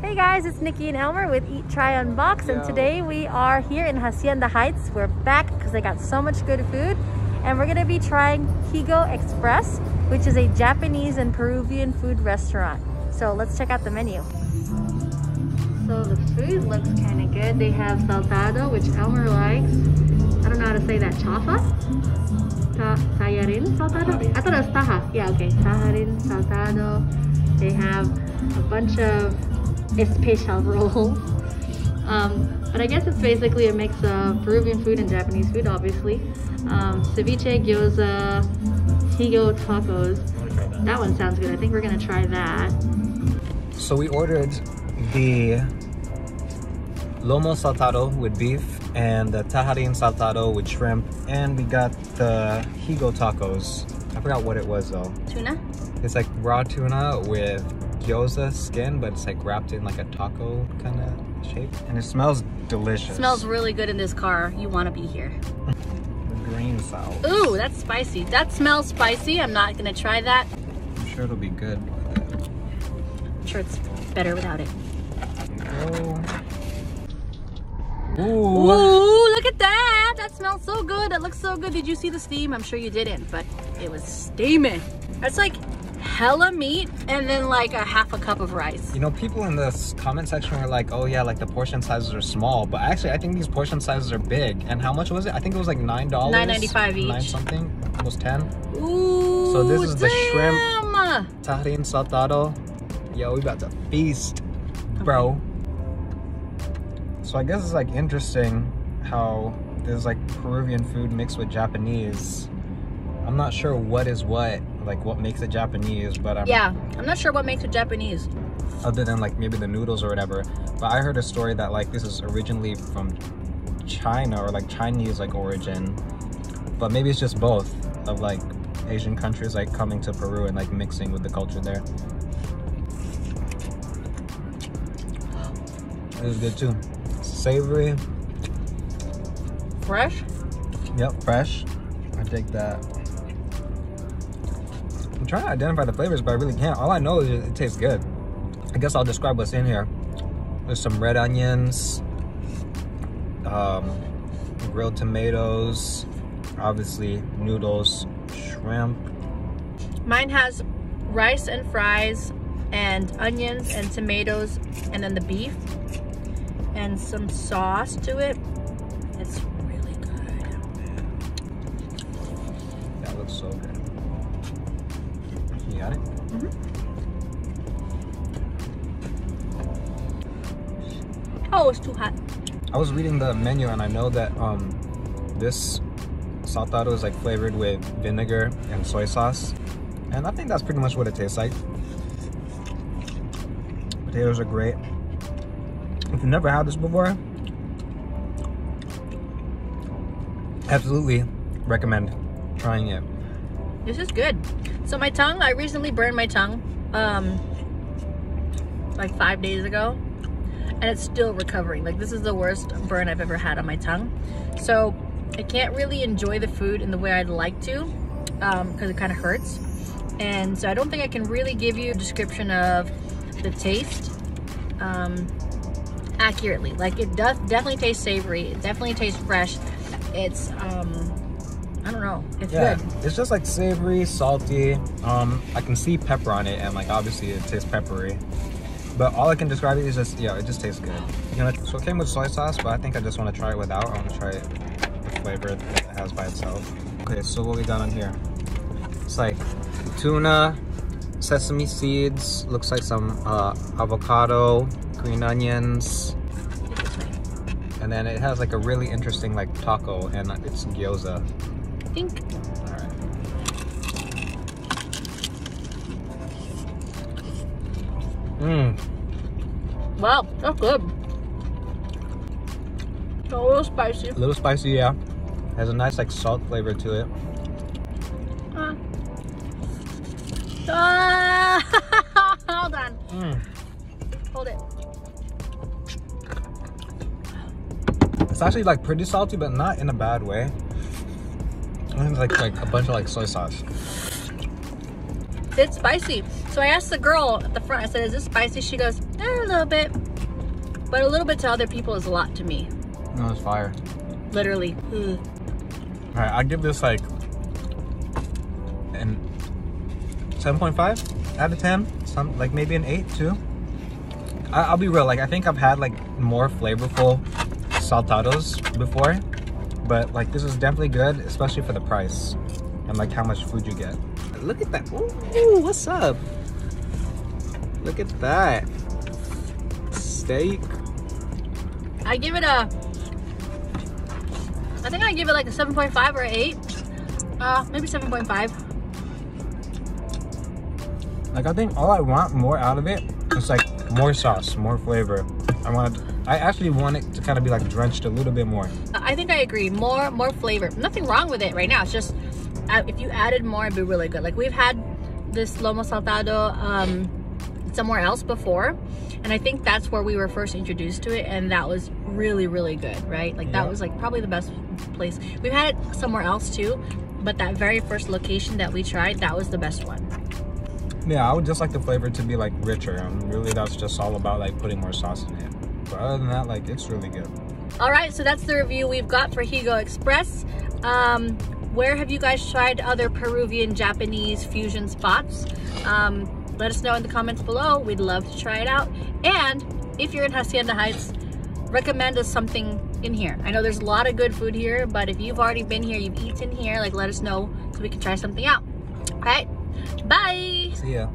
Hey guys, it's Nikki and Elmer with Eat, Try, Unbox, and today we are here in Hacienda Heights. We're back because they got so much good food, and we're gonna be trying Higo Express, which is a Japanese and Peruvian food restaurant. So let's check out the menu. So the food looks kind of good. They have saltado, which Elmer likes. I don't know how to say that. Chafa? Ta tallarin saltado? I thought it was taja. Yeah, okay. Tajarin saltado. They have a bunch of especial rolls. Um, but I guess it's basically a mix of Peruvian food and Japanese food, obviously. Um, ceviche, gyoza, higo tacos. That one sounds good. I think we're gonna try that. So we ordered the lomo saltado with beef and the tajarin saltado with shrimp, and we got the higo tacos. I forgot what it was though. Tuna? It's like raw tuna with gyoza skin, but it's like wrapped in like a taco kind of shape, and it smells delicious. Smells really good in this car. You want to be here. The green sauce. Ooh, that's spicy. That smells spicy. I'm not gonna try that. I'm sure it'll be good. I'm sure it's better without it. Oh. Ooh. Ooh, look at that. That smells so good. That looks so good. Did you see the steam? I'm sure you didn't, but it was steaming. That's like hella meat and then like a half a cup of rice. You know, people in this comment section are like, oh yeah, like the portion sizes are small. But actually, I think these portion sizes are big. And how much was it? I think it was like $9. $9.95 each. Nine something, almost 10 Ooh, So this is the shrimp. damn. Tajarin saltado. Yo, we about to feast, bro. So I guess it's like interesting how there's like Peruvian food mixed with Japanese. I'm not sure what is what, like what makes it Japanese, but I'm Yeah, I'm not sure what makes it Japanese. other than like maybe the noodles or whatever. But I heard a story that like this is originally from China or like Chinese like origin, but maybe it's just both of like Asian countries like coming to Peru and like mixing with the culture there. It was good too. Savory. Fresh? Yep, fresh. I take that. Trying to identify the flavors, but I really can't. All I know is it, it tastes good. I guess I'll describe what's in here. There's some red onions, um, grilled tomatoes, obviously noodles, shrimp. Mine has rice and fries and onions and tomatoes and then the beef and some sauce to it. It's really good. That looks so good. You got it? Oh, it's too hot. I was reading the menu and I know that um, this saltado is like flavored with vinegar and soy sauce. And I think that's pretty much what it tastes like. Potatoes are great. If you've never had this before, absolutely recommend trying it. This is good. So my tongue, I recently burned my tongue um like 5 days ago and it's still recovering. Like this is the worst burn I've ever had on my tongue. So I can't really enjoy the food in the way I'd like to um because it kind of hurts. And so I don't think I can really give you a description of the taste um accurately. Like it does definitely taste savory. It definitely tastes fresh. It's um I don't know. It's Yeah, good. it's just like savory, salty. Um, I can see pepper on it, and like obviously it tastes peppery. But all I can describe it is just yeah, it just tastes good. You know, so it came with soy sauce, but I think I just want to try it without. I want to try it the flavor that it has by itself. Okay, so what we got on here? It's like tuna, sesame seeds. Looks like some uh, avocado, green onions, and then it has like a really interesting like taco, and it's gyoza. Think Mmm. Wow, that's good. It's a little spicy. A little spicy, yeah. Has a nice like salt flavor to it. Uh. Ah, hold on. Mm. Hold it. It's actually like pretty salty, but not in a bad way. And it's like like a bunch of like soy sauce. It's spicy. So I asked the girl at the front, I said, is this spicy? She goes, eh, a little bit. But a little bit to other people is a lot to me. No, it's fire. Literally. Ugh. All right, I give this like an 7.5 out of 10. Some like maybe an 8 too. I, I'll be real, like I think I've had like more flavorful saltados before, but like this is definitely good, especially for the price and like how much food you get. Look at that. Ooh, what's up? Look at that. Steak. I give it a, I think I give it like a 7.5 or 8. Uh, maybe 7.5. Like I think all I want more out of it is like more sauce, more flavor. I want I actually want it to kind of be like drenched a little bit more. I think I agree. More, more flavor. Nothing wrong with it right now. It's just uh, if you added more, it'd be really good. Like we've had this lomo saltado um, somewhere else before, and I think that's where we were first introduced to it, and that was really, really good, right? Like that was like probably the best place. We've had it somewhere else too, but that very first location that we tried, that was the best one. Yeah, I would just like the flavor to be like richer. And really that's just all about like putting more sauce in it. But other than that, like it's really good. All right, so that's the review we've got for Higo Express. Um, where have you guys tried other Peruvian Japanese fusion spots? Um, let us know in the comments below. We'd love to try it out. And if you're in Hacienda Heights, recommend us something in here. I know there's a lot of good food here, but if you've already been here, you've eaten here, like let us know so we can try something out. All right, bye. See ya.